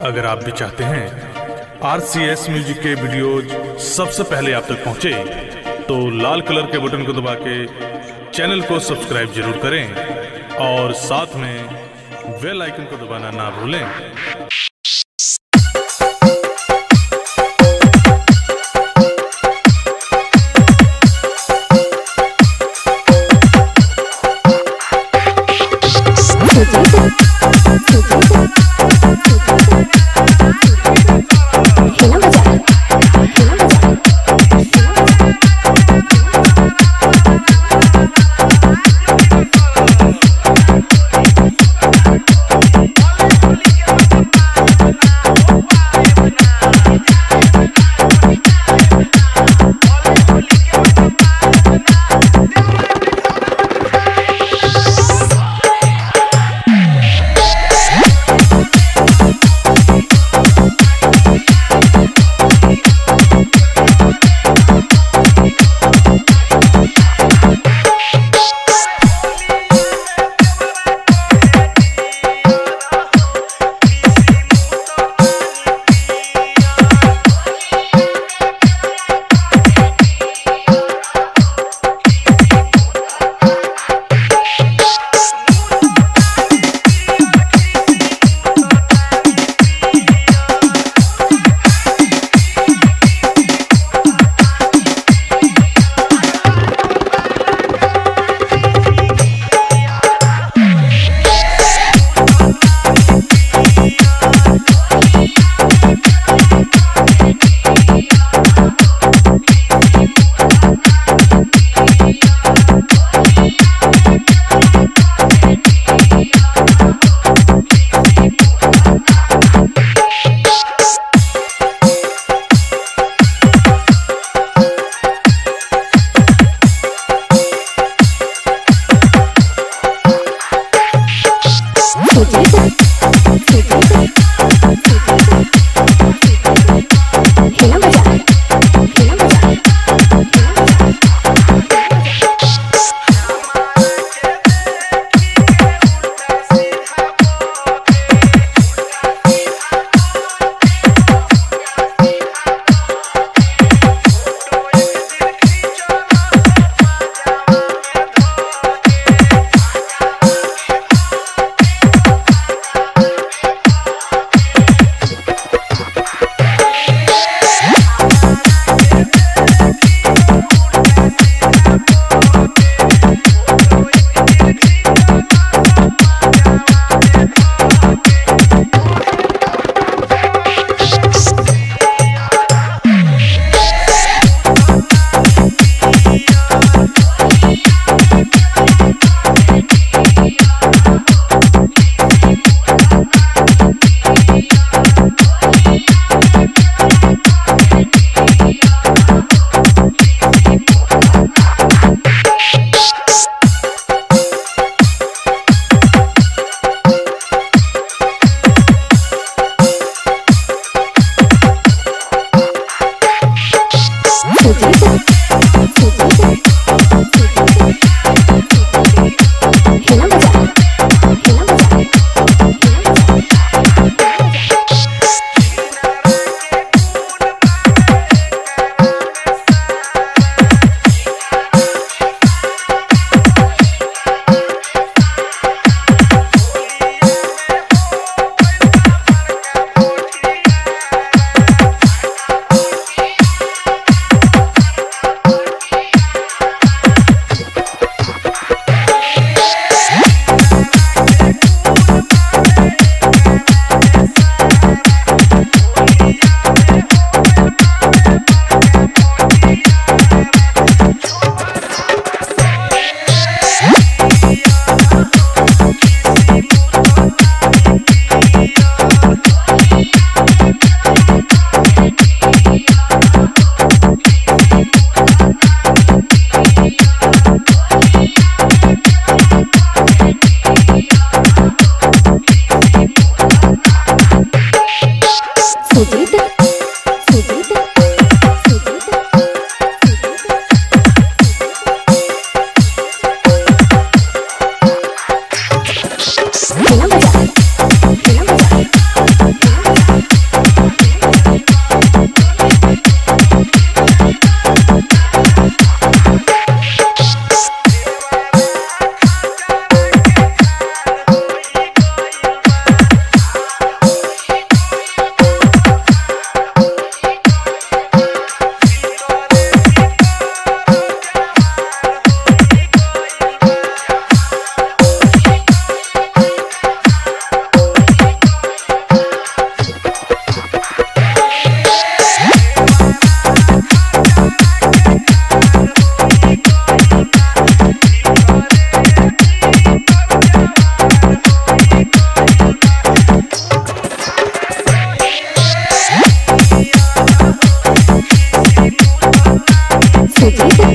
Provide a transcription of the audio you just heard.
अगर आप भी चाहते हैं आर सी एस म्यूज़िक के वीडियोज़ सबसे पहले आप तक पहुँचे तो लाल कलर के बटन को दबा के चैनल को सब्सक्राइब ज़रूर करें और साथ में बेल आइकन को दबाना ना भूलें। Thank Chiquita.